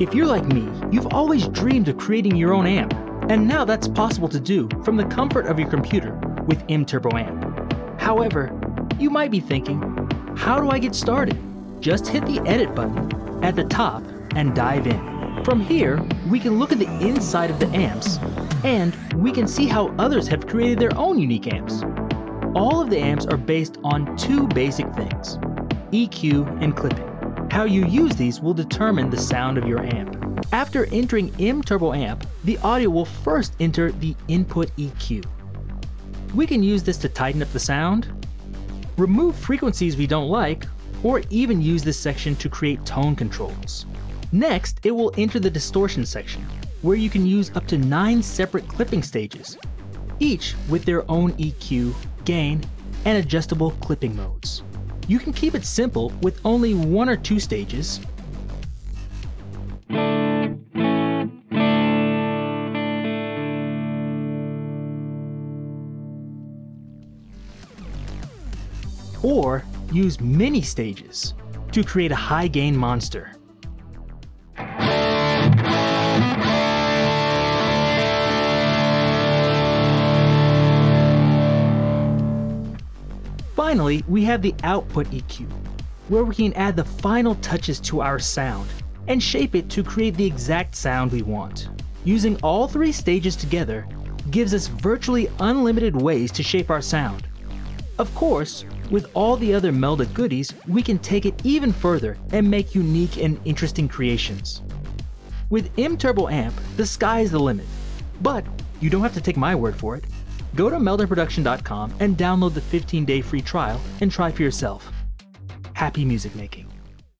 If you're like me, you've always dreamed of creating your own amp, and now that's possible to do from the comfort of your computer with MTurboAmp. However, you might be thinking, how do I get started? Just hit the edit button at the top and dive in. From here, we can look at the inside of the amps, and we can see how others have created their own unique amps. All of the amps are based on two basic things, EQ and clipping. How you use these will determine the sound of your amp. After entering MTurboAmp, the audio will first enter the input EQ. We can use this to tighten up the sound, remove frequencies we don't like, or even use this section to create tone controls. Next, it will enter the distortion section, where you can use up to 9 separate clipping stages, each with their own EQ, gain, and adjustable clipping modes. You can keep it simple with only one or two stages. Or use many stages to create a high gain monster. Finally, we have the output EQ, where we can add the final touches to our sound and shape it to create the exact sound we want. Using all three stages together gives us virtually unlimited ways to shape our sound. Of course, with all the other Melda goodies, we can take it even further and make unique and interesting creations. With MTurboAmp, the sky is the limit. But you don't have to take my word for it. Go to meldaproduction.com and download the 15 day free trial and try for yourself. Happy music making.